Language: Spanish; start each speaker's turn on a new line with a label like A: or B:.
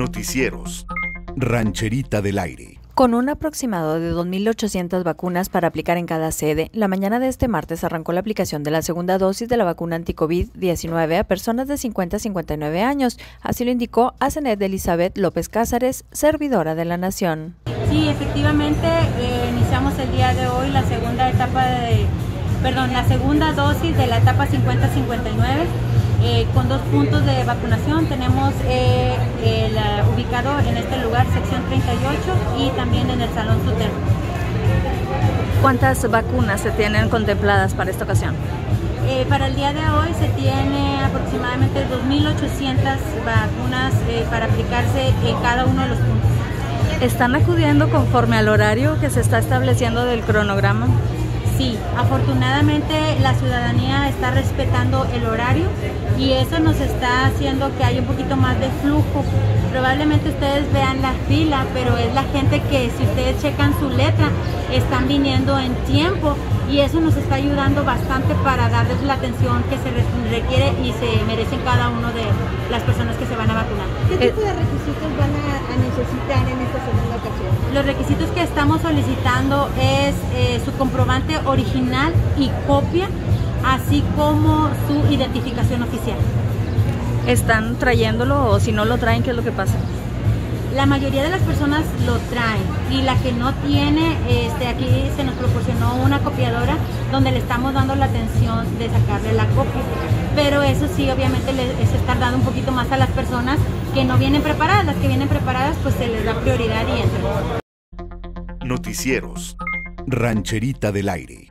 A: Noticieros. Rancherita del Aire.
B: Con un aproximado de 2.800 vacunas para aplicar en cada sede, la mañana de este martes arrancó la aplicación de la segunda dosis de la vacuna anti-COVID-19 a personas de 50 a 59 años. Así lo indicó Asenet Elizabeth López Cázares, servidora de la Nación.
C: Sí, efectivamente, eh, iniciamos el día de hoy la segunda etapa de, perdón, la segunda dosis de la etapa 50-59 eh, con dos puntos de vacunación. Tenemos eh, el, uh, ubicado en este lugar sección 38 y también en el Salón Suter.
B: ¿Cuántas vacunas se tienen contempladas para esta ocasión?
C: Eh, para el día de hoy se tiene aproximadamente 2.800 vacunas eh, para aplicarse en cada uno de los puntos.
B: ¿Están acudiendo conforme al horario que se está estableciendo del cronograma?
C: Sí, afortunadamente la ciudadanía está respetando el horario y eso nos está haciendo que haya un poquito más de flujo. Probablemente ustedes vean la fila, pero es la gente que si ustedes checan su letra, están viniendo en tiempo y eso nos está ayudando bastante para darles la atención que se requiere y se merecen cada uno de las personas que se van a vacunar.
D: ¿Qué tipo de requisitos van a, a necesitar en esta segunda ocasión?
C: Los requisitos que estamos solicitando es eh, su comprobante original y copia, así como su identificación oficial.
B: ¿Están trayéndolo o si no lo traen, qué es lo que pasa?
C: La mayoría de las personas lo traen y la que no tiene, este, aquí se nos proporcionó una copiadora donde le estamos dando la atención de sacarle la copia. Pero eso sí, obviamente les es estar dando un poquito más a las personas que no vienen preparadas. Las que vienen preparadas, pues se les da prioridad y entran.
A: Noticieros. Rancherita del Aire.